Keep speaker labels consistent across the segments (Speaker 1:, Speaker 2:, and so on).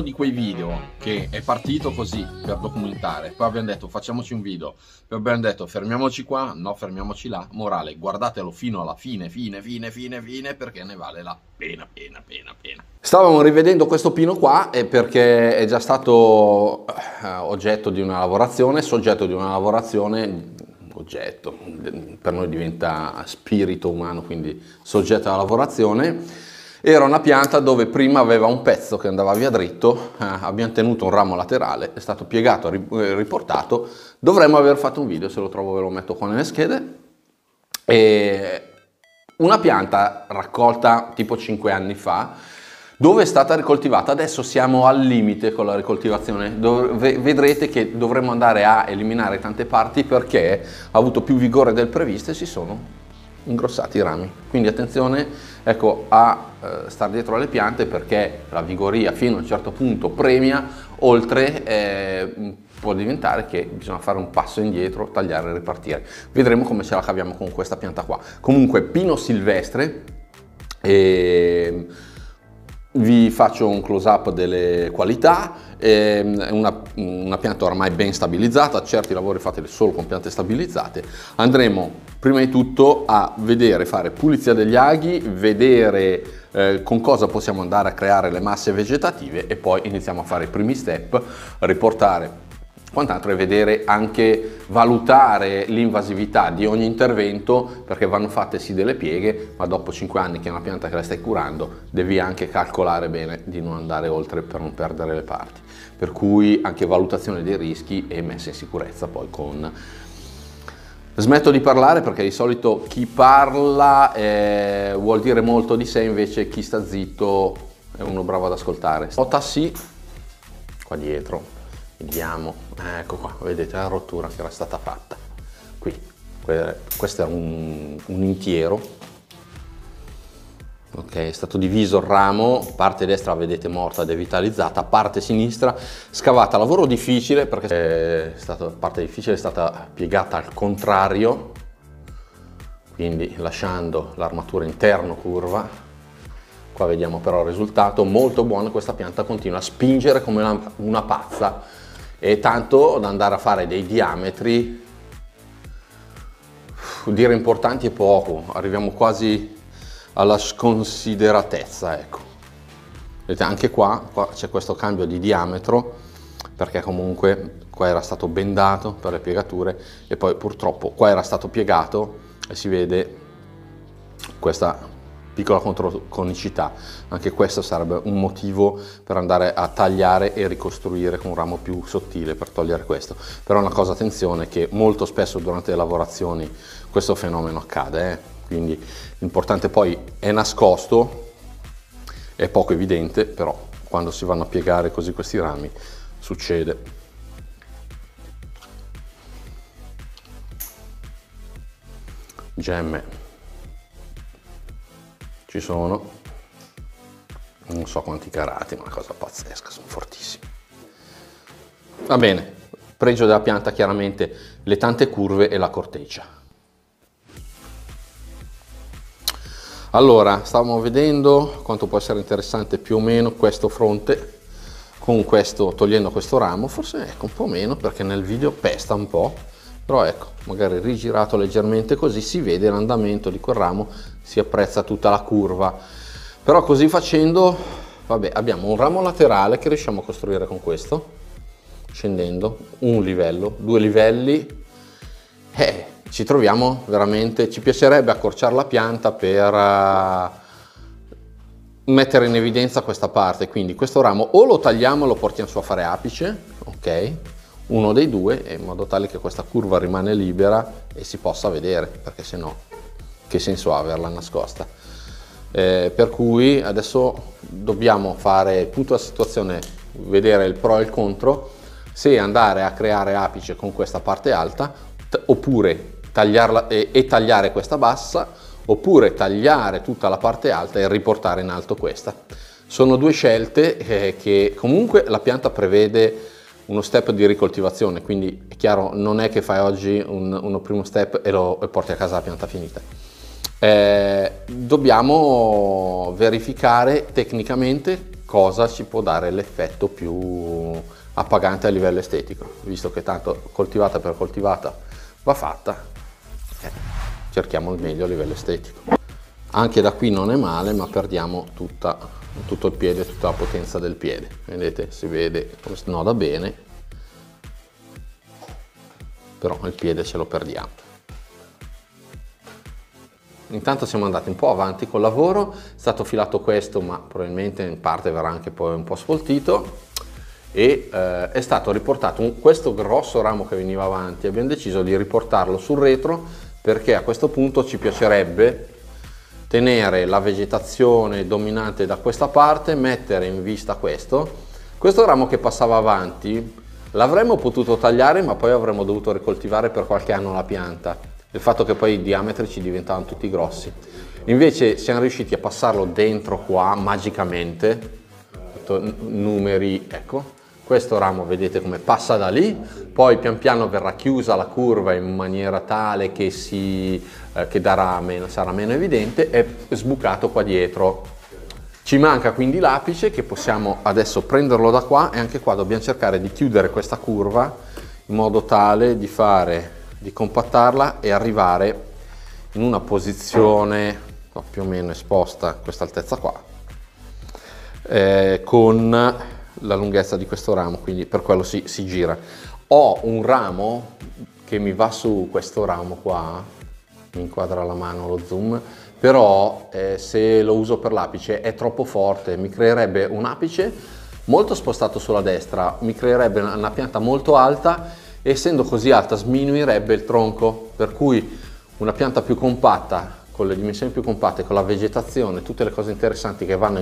Speaker 1: di quei video che è partito così per documentare, poi abbiamo detto facciamoci un video, poi abbiamo detto fermiamoci qua, no fermiamoci là, morale, guardatelo fino alla fine, fine, fine, fine, fine, perché ne vale la pena, pena, pena, pena. Stavamo rivedendo questo pino qua perché è già stato eh, oggetto di una lavorazione, soggetto di una lavorazione oggetto, per noi diventa spirito umano, quindi soggetto alla lavorazione era una pianta dove prima aveva un pezzo che andava via dritto, eh, abbiamo tenuto un ramo laterale, è stato piegato, eh, riportato, dovremmo aver fatto un video, se lo trovo ve lo metto qua nelle schede. E una pianta raccolta tipo 5 anni fa, dove è stata ricoltivata. Adesso siamo al limite con la ricoltivazione, Dov vedrete che dovremmo andare a eliminare tante parti perché ha avuto più vigore del previsto e si sono ingrossati i rami. Quindi attenzione ecco, a eh, stare dietro alle piante perché la vigoria fino a un certo punto premia, oltre eh, può diventare che bisogna fare un passo indietro, tagliare e ripartire. Vedremo come ce la caviamo con questa pianta qua. Comunque pino silvestre, e vi faccio un close up delle qualità, è una, una, pianta ormai ben stabilizzata, certi lavori fate solo con piante stabilizzate. Andremo prima di tutto a vedere, fare pulizia degli aghi, vedere eh, con cosa possiamo andare a creare le masse vegetative e poi iniziamo a fare i primi step, riportare quant'altro e vedere anche valutare l'invasività di ogni intervento perché vanno fatte sì delle pieghe ma dopo 5 anni che è una pianta che la stai curando devi anche calcolare bene di non andare oltre per non perdere le parti per cui anche valutazione dei rischi e messa in sicurezza poi con Smetto di parlare perché di solito chi parla eh, vuol dire molto di sé, invece chi sta zitto è uno bravo ad ascoltare. Ota sì, qua dietro, vediamo, ecco qua, vedete la rottura che era stata fatta. Qui, questo è un, un intiero. Ok è stato diviso il ramo parte destra vedete morta devitalizzata parte sinistra scavata. Lavoro difficile perché è stata, parte difficile è stata piegata al contrario quindi lasciando l'armatura interno curva. Qua vediamo però il risultato molto buono questa pianta continua a spingere come una, una pazza e tanto da andare a fare dei diametri dire importanti è poco arriviamo quasi alla sconsideratezza, ecco. Vedete, anche qua, qua c'è questo cambio di diametro perché comunque qua era stato bendato per le piegature e poi purtroppo qua era stato piegato e si vede questa piccola controconicità. Anche questo sarebbe un motivo per andare a tagliare e ricostruire con un ramo più sottile per togliere questo. Però una cosa attenzione che molto spesso durante le lavorazioni questo fenomeno accade. Eh? quindi l'importante poi è nascosto, è poco evidente, però quando si vanno a piegare così questi rami succede. Gemme ci sono, non so quanti carati, ma una cosa pazzesca, sono fortissimi. Va bene, pregio della pianta chiaramente le tante curve e la corteccia. Allora, stavamo vedendo quanto può essere interessante più o meno questo fronte con questo, togliendo questo ramo, forse ecco un po' meno perché nel video pesta un po', però ecco, magari rigirato leggermente così si vede l'andamento di quel ramo, si apprezza tutta la curva. Però così facendo, vabbè, abbiamo un ramo laterale che riusciamo a costruire con questo, scendendo un livello, due livelli, eh, ci troviamo veramente, ci piacerebbe accorciare la pianta per uh, mettere in evidenza questa parte, quindi questo ramo o lo tagliamo e lo portiamo su a fare apice, ok, uno dei due, in modo tale che questa curva rimane libera e si possa vedere, perché se no che senso ha averla nascosta. Eh, per cui adesso dobbiamo fare tutta la situazione, vedere il pro e il contro, se andare a creare apice con questa parte alta oppure tagliarla e, e tagliare questa bassa oppure tagliare tutta la parte alta e riportare in alto questa. Sono due scelte eh, che comunque la pianta prevede uno step di ricoltivazione, quindi è chiaro non è che fai oggi un, uno primo step e, lo, e porti a casa la pianta finita. Eh, dobbiamo verificare tecnicamente cosa ci può dare l'effetto più appagante a livello estetico, visto che tanto coltivata per coltivata va fatta, eh, cerchiamo il meglio a livello estetico. Anche da qui non è male, ma perdiamo tutta, tutto il piede, tutta la potenza del piede. Vedete, si vede come snoda bene, però il piede ce lo perdiamo. Intanto siamo andati un po' avanti col lavoro, è stato filato questo ma probabilmente in parte verrà anche poi un po' sfoltito. E eh, è stato riportato un, questo grosso ramo che veniva avanti, abbiamo deciso di riportarlo sul retro perché a questo punto ci piacerebbe tenere la vegetazione dominante da questa parte, mettere in vista questo. Questo ramo che passava avanti l'avremmo potuto tagliare ma poi avremmo dovuto ricoltivare per qualche anno la pianta il fatto che poi i diametri ci diventavano tutti grossi. Invece siamo riusciti a passarlo dentro qua magicamente, numeri, ecco, questo ramo vedete come passa da lì, poi pian piano verrà chiusa la curva in maniera tale che, si, eh, che meno, sarà meno evidente e sbucato qua dietro. Ci manca quindi l'apice che possiamo adesso prenderlo da qua e anche qua dobbiamo cercare di chiudere questa curva in modo tale di fare di compattarla e arrivare in una posizione più o meno esposta a questa altezza qua eh, con la lunghezza di questo ramo quindi per quello si, si gira. Ho un ramo che mi va su questo ramo qua mi inquadra la mano lo zoom però eh, se lo uso per l'apice è troppo forte mi creerebbe un apice molto spostato sulla destra mi creerebbe una pianta molto alta essendo così alta sminuirebbe il tronco, per cui una pianta più compatta, con le dimensioni più compatte, con la vegetazione, tutte le cose interessanti che vanno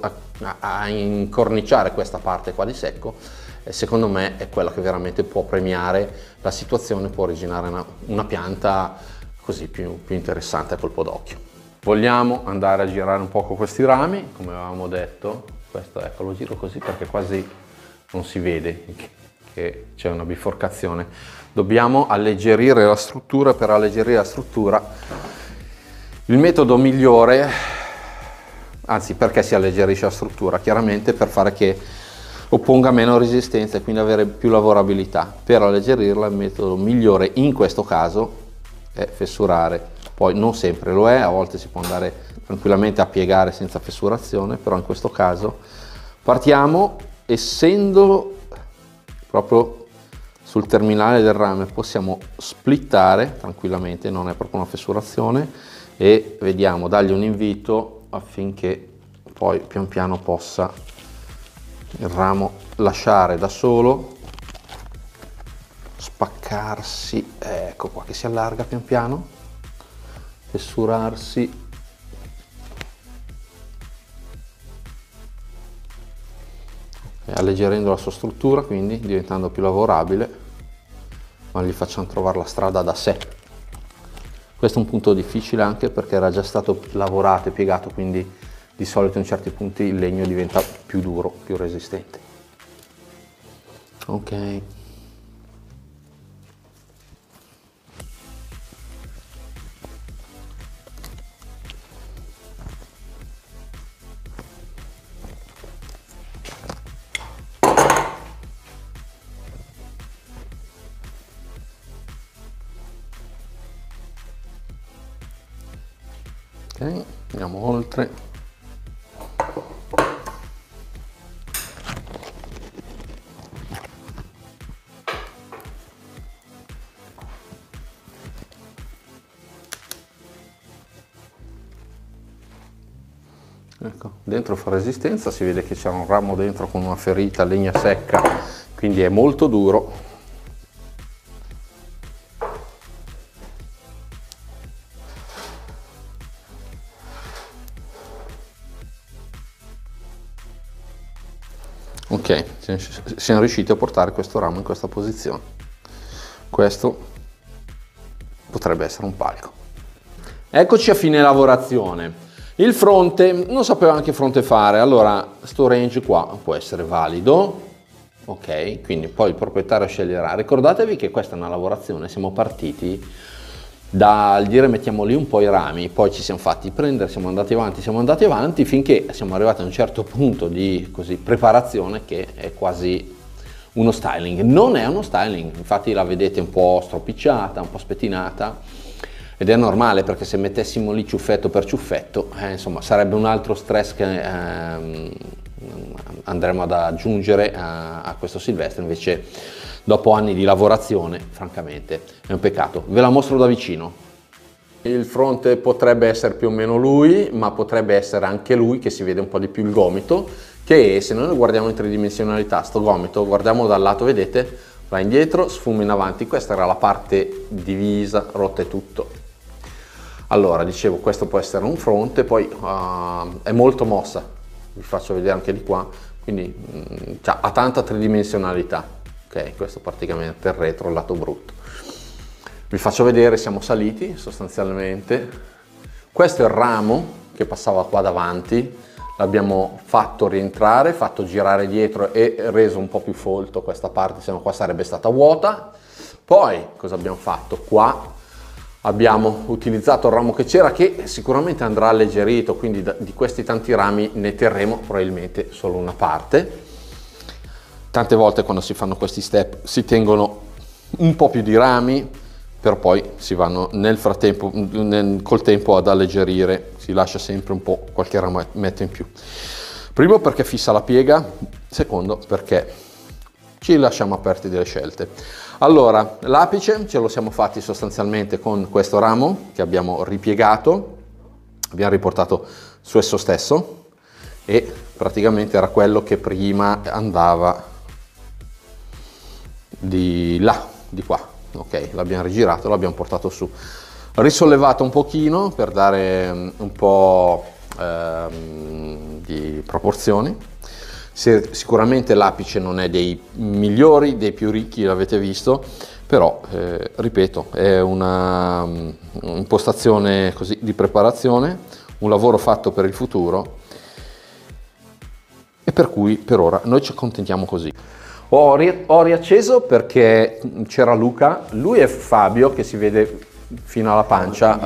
Speaker 1: a, a incorniciare questa parte qua di secco, eh, secondo me è quella che veramente può premiare la situazione, può originare una, una pianta così più, più interessante a colpo d'occhio. Vogliamo andare a girare un poco questi rami, come avevamo detto, questo ecco lo giro così perché quasi non si vede che c'è una biforcazione. Dobbiamo alleggerire la struttura, per alleggerire la struttura il metodo migliore, anzi perché si alleggerisce la struttura? Chiaramente per fare che opponga meno resistenza e quindi avere più lavorabilità. Per alleggerirla il metodo migliore in questo caso è fessurare. Poi non sempre lo è, a volte si può andare tranquillamente a piegare senza fessurazione, però in questo caso partiamo essendo proprio sul terminale del rame possiamo splittare tranquillamente, non è proprio una fessurazione e vediamo, dargli un invito affinché poi pian piano possa il ramo lasciare da solo, spaccarsi, ecco qua che si allarga pian piano, fessurarsi. Alleggerendo la sua struttura quindi diventando più lavorabile ma gli facciamo trovare la strada da sé. Questo è un punto difficile anche perché era già stato lavorato e piegato quindi di solito in certi punti il legno diventa più duro più resistente. Ok andiamo oltre. Ecco dentro fa resistenza si vede che c'è un ramo dentro con una ferita legna secca quindi è molto duro siamo riusciti a portare questo ramo in questa posizione. Questo potrebbe essere un palco. Eccoci a fine lavorazione. Il fronte non sapevo anche fronte fare. Allora sto range qua può essere valido. Ok quindi poi il proprietario sceglierà. Ricordatevi che questa è una lavorazione siamo partiti dal dire mettiamo lì un po' i rami, poi ci siamo fatti prendere, siamo andati avanti, siamo andati avanti finché siamo arrivati a un certo punto di così, preparazione che è quasi uno styling. Non è uno styling, infatti la vedete un po' stropicciata, un po' spettinata ed è normale perché se mettessimo lì ciuffetto per ciuffetto, eh, insomma, sarebbe un altro stress che ehm, andremo ad aggiungere a, a questo Silvestre, invece dopo anni di lavorazione, francamente, è un peccato. Ve la mostro da vicino. Il fronte potrebbe essere più o meno lui, ma potrebbe essere anche lui, che si vede un po' di più il gomito, che se noi lo guardiamo in tridimensionalità, sto gomito, guardiamo dal lato, vedete, va indietro, sfuma in avanti, questa era la parte divisa, rotta e tutto. Allora, dicevo, questo può essere un fronte, poi uh, è molto mossa, vi faccio vedere anche di qua, quindi mh, cioè, ha tanta tridimensionalità ok questo praticamente è il retro il lato brutto. Vi faccio vedere siamo saliti sostanzialmente. Questo è il ramo che passava qua davanti. L'abbiamo fatto rientrare fatto girare dietro e reso un po' più folto questa parte se no qua sarebbe stata vuota. Poi cosa abbiamo fatto? Qua abbiamo utilizzato il ramo che c'era che sicuramente andrà alleggerito quindi di questi tanti rami ne terremo probabilmente solo una parte Tante volte quando si fanno questi step si tengono un po' più di rami, però poi si vanno nel frattempo, nel, col tempo ad alleggerire, si lascia sempre un po' qualche rametto in più. Primo perché fissa la piega, secondo perché ci lasciamo aperti delle scelte. Allora, l'apice ce lo siamo fatti sostanzialmente con questo ramo che abbiamo ripiegato, abbiamo riportato su esso stesso e praticamente era quello che prima andava di là, di qua, ok, l'abbiamo rigirato, l'abbiamo portato su, risollevato un pochino per dare mm, un po' ehm, di proporzioni, Se, sicuramente l'apice non è dei migliori, dei più ricchi, l'avete visto, però eh, ripeto, è una um, impostazione così di preparazione, un lavoro fatto per il futuro e per cui per ora noi ci accontentiamo così. Ho, ri ho riacceso perché c'era Luca, lui è Fabio che si vede fino alla pancia,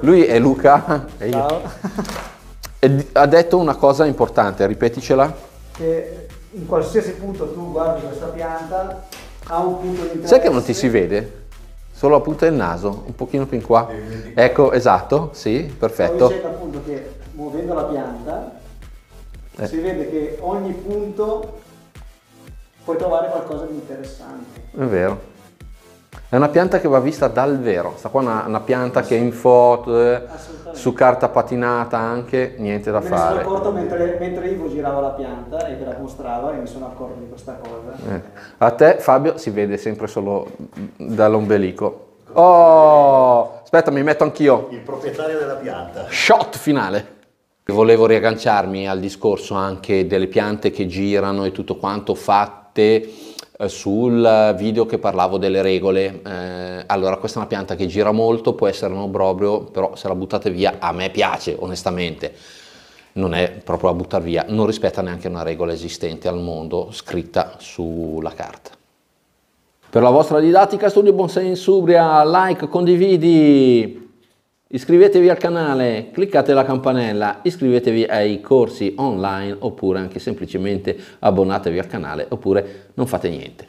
Speaker 1: lui è Luca
Speaker 2: Ciao.
Speaker 1: e ha detto una cosa importante, ripeticela.
Speaker 2: Che in qualsiasi punto tu guardi questa pianta ha un punto di interesse.
Speaker 1: Sai che non ti si vede? Solo la punta del naso, un pochino più in qua. Ecco, esatto, sì, perfetto.
Speaker 2: Stavo appunto che muovendo la pianta eh. si vede che ogni punto puoi trovare qualcosa di interessante. È
Speaker 1: vero. È una pianta che va vista dal vero. Sta qua una, una pianta che in foto, eh, su carta patinata anche, niente da
Speaker 2: me
Speaker 1: fare.
Speaker 2: Mi sono accorto mentre, mentre Ivo girava la pianta e te la mostrava e mi sono accorto di questa cosa.
Speaker 1: Eh. A te Fabio si vede sempre solo dall'ombelico. Oh, aspetta, mi metto anch'io.
Speaker 3: Il proprietario della pianta.
Speaker 1: Shot finale. Volevo riagganciarmi al discorso anche delle piante che girano e tutto quanto fatto fatte eh, sul video che parlavo delle regole. Eh, allora, questa è una pianta che gira molto, può essere un obbrobrio, però se la buttate via, a me piace onestamente. Non è proprio a buttare via, non rispetta neanche una regola esistente al mondo scritta sulla carta. Per la vostra didattica Studio Bonsai in Subria, like, condividi, Iscrivetevi al canale, cliccate la campanella, iscrivetevi ai corsi online oppure anche semplicemente abbonatevi al canale oppure non fate niente.